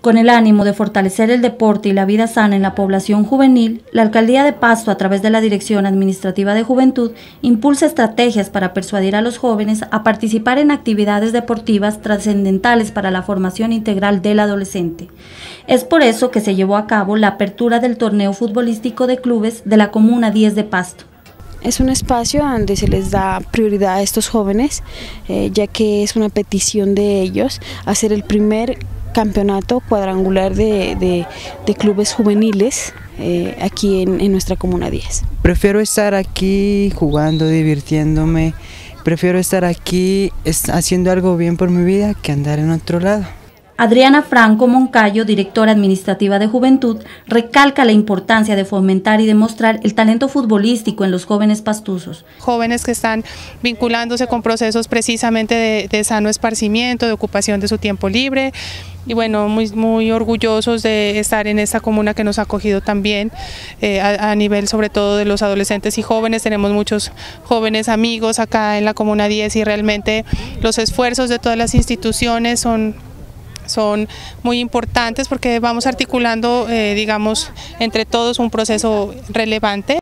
Con el ánimo de fortalecer el deporte y la vida sana en la población juvenil, la Alcaldía de Pasto, a través de la Dirección Administrativa de Juventud, impulsa estrategias para persuadir a los jóvenes a participar en actividades deportivas trascendentales para la formación integral del adolescente. Es por eso que se llevó a cabo la apertura del torneo futbolístico de clubes de la Comuna 10 de Pasto. Es un espacio donde se les da prioridad a estos jóvenes, eh, ya que es una petición de ellos hacer el primer campeonato cuadrangular de, clubes juveniles eh, aquí en, nuestra Comuna 10. Prefiero estar aquí jugando, divirtiéndome, prefiero estar aquí haciendo algo bien por mi vida que andar en otro lado. Adriana Franco Moncayo, directora administrativa de Juventud, recalca la importancia de fomentar y demostrar el talento futbolístico en los jóvenes pastuzos. Jóvenes que están vinculándose con procesos precisamente de, sano esparcimiento, de ocupación de su tiempo libre, y bueno, muy, muy orgullosos de estar en esta comuna que nos ha acogido también eh, a, nivel sobre todo de los adolescentes y jóvenes. Tenemos muchos jóvenes amigos acá en la Comuna 10 y realmente los esfuerzos de todas las instituciones son son muy importantes porque vamos articulando, eh, digamos, entre todos un proceso relevante.